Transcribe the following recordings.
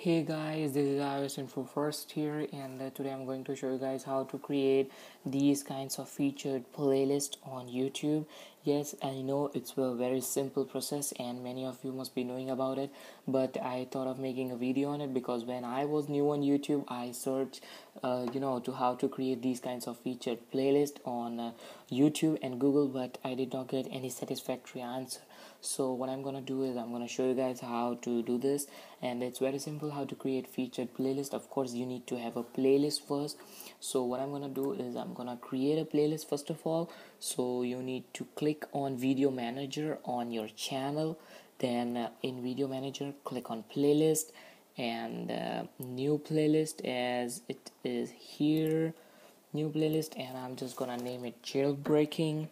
Hey guys, this is iOS Info First here, and uh, today I'm going to show you guys how to create these kinds of featured playlist on YouTube. Yes, I know it's a very simple process, and many of you must be knowing about it. But I thought of making a video on it because when I was new on YouTube, I searched, uh, you know, to how to create these kinds of featured playlist on uh, YouTube and Google, but I did not get any satisfactory answer. So what i'm gonna do is i'm gonna show you guys how to do this and it's very simple how to create featured playlist. Of course you need to have a playlist first. So what i'm gonna do is i'm gonna create a playlist first of all. So you need to click on video manager on your channel then uh, in video manager click on playlist and uh, new playlist as it is here. New playlist and i'm just gonna name it jailbreaking.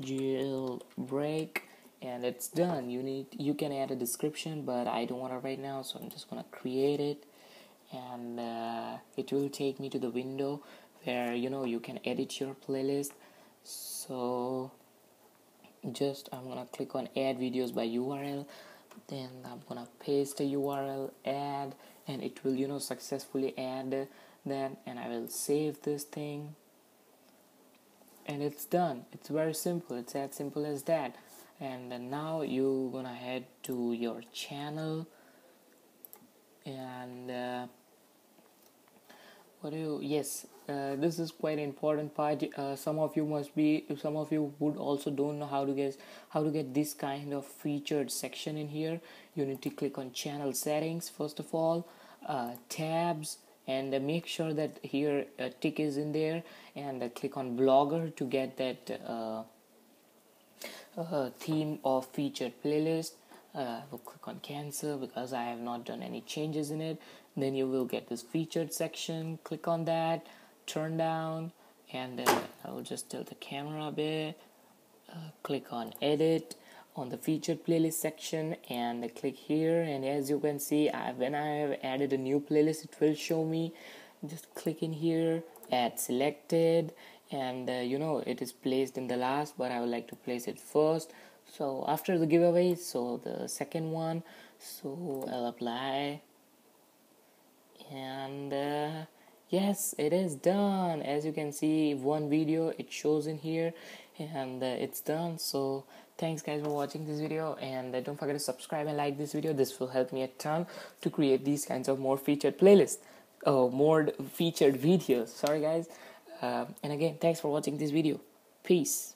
Jailbreak and it's done. You need you can add a description but I don't want it right now so I'm just gonna create it. And uh, it will take me to the window where you know you can edit your playlist so just I'm gonna click on add videos by URL then I'm gonna paste a URL add and it will you know successfully add that and I will save this thing. And it's done. It's very simple. It's as simple as that. And now you're gonna head to your channel. And uh, what do you? Yes uh, this is quite important part. Uh, some of you must be some of you would also don't know how to get how to get this kind of featured section in here. You need to click on channel settings first of all uh, tabs and uh, make sure that here a tick is in there and uh, click on blogger to get that uh, theme of featured playlist uh, will click on cancel because I have not done any changes in it. Then you will get this featured section. Click on that turn down and I will just tilt the camera a bit. Uh, click on edit on the featured playlist section and click here. And as you can see I, when I have added a new playlist it will show me. Just click in here add selected and uh, you know it is placed in the last but I would like to place it first so after the giveaway so the second one so I'll apply. And uh, yes it is done. As you can see one video it shows in here and uh, it's done. So thanks guys for watching this video and uh, don't forget to subscribe and like this video. This will help me a ton to create these kinds of more featured playlists oh more featured videos. Sorry guys. Um, and again thanks for watching this video. Peace